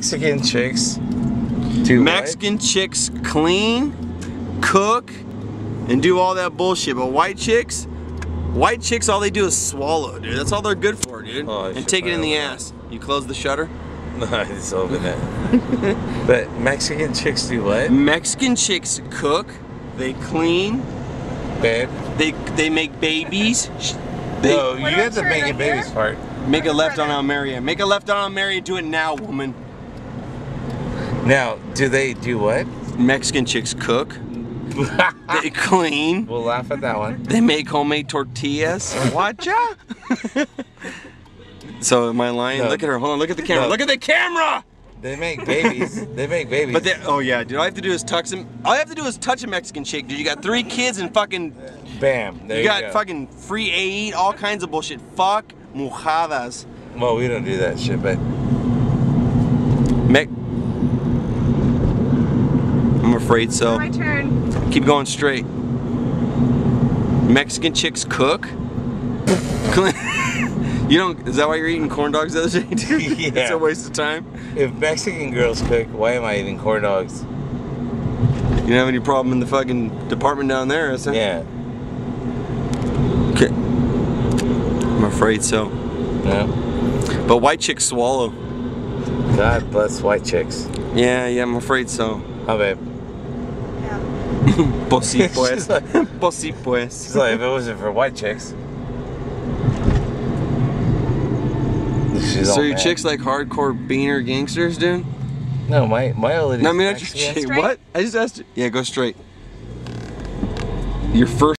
Mexican chicks do Mexican chicks clean, cook, and do all that bullshit. But white chicks, white chicks, all they do is swallow, dude. That's all they're good for, dude. Oh, and take it in the find out. ass. You close the shutter. what? No, it's open it. but Mexican chicks do what? Mexican chicks cook, they clean, Babe? they they make babies. sh- They No, you What got the about making babies part. make a left on Almeria. Make a left on Almeria. Do it now, woman. Now, do they do what? Mexican chicks cook, they clean, we'll laugh at that one. they make homemade tortillas. Watcha? so am I lying? No. Look at her. Hold on. Look at the camera. No. Look at the camera. They make babies. they make babies. But they, oh yeah, dude. All I have to do is touch them. All I have to do is touch a Mexican chick, dude. You got three kids and fucking. Bam. There You you, got go. fucking free aid, all kinds of bullshit. Fuck mujadas. Well, we don't do that shit, but Me- I'm afraid so. My turn. Keep going straight. Mexican chicks cook. Clean- you don't. Is that why you're eating corn dogs the other day, dude? It's a waste of time. if Mexican girls cook, why am I eating corn dogs? You don't have any problem in the fucking department down there, is there? Yeah. Okay. I'm afraid so. No. But white chicks swallow. God bless white chicks. Yeah, yeah, I'm afraid so. Oh, babe. Yeah. Pues sí, pues. Like- Pues pues. It's like if it wasn't for white chicks. She's So your mad. Oh, chicks like hardcore beaner gangsters, dude? No, my my old lady's No, I mean not your Mexican. What? I just asked you. Yeah, go straight. Your first.